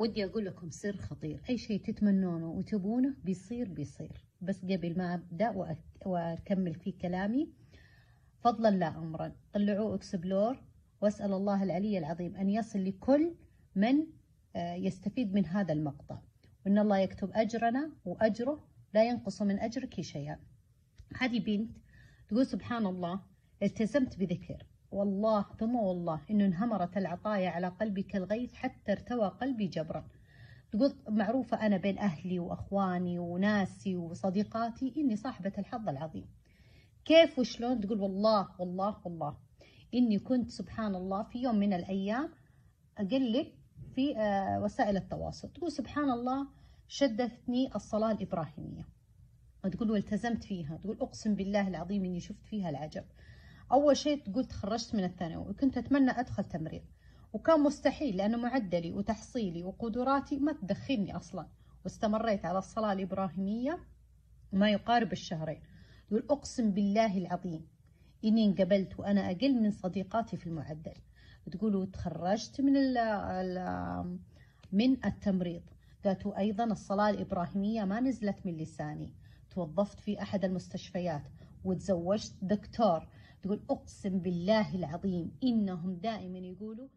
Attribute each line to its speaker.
Speaker 1: ودي أقول لكم سر خطير. أي شيء تتمنونه وتبونه بيصير بيصير. بس قبل ما أبدأ وأك- وأكمل في كلامي فضلا لا أمرا. طلعوا إكسبلور وأسأل الله العلي العظيم أن يصل لكل من آه، يستفيد من هذا المقطع. وإن الله يكتب أجرنا وأجره لا ينقص من أجرك شيئا. هذه بنت تقول سبحان الله التزمت بذكر. والله ثم والله إنه انهمرت العطايا على قلبي كالغيث حتى ارتوى قلبي جبرا. تقول معروفة أنا بين أهلي وأخواني وناسي وصديقاتي إني صاحبة الحظ العظيم. كيف وشلون؟ تقول والله والله والله. إني كنت سبحان الله في يوم من الأيام أقلب في آه، وسائل التواصل. تقول سبحان الله شدتني الصلاة الإبراهيمية. وتقول والتزمت فيها. تقول أقسم بالله العظيم إني شفت فيها العجب. أول شيء تقول تخرجت من الثانوي وكنت أتمنى أدخل تمريض. وكان مستحيل لأنه معدلي وتحصيلي وقدراتي ما تدخلني أصلا. واستمريت على الصلاة الإبراهيمية ما يقارب الشهرين. تقول أقسم بالله العظيم إني انقبلت وأنا أقل من صديقاتي في المعدل. تقول وتخرجت من ال ال من التمريض. قالت أيضا الصلاة الإبراهيمية ما نزلت من لساني. توظفت في أحد المستشفيات. وتزوجت دكتور. تقول أقسم بالله العظيم إنهم دائما يقولوا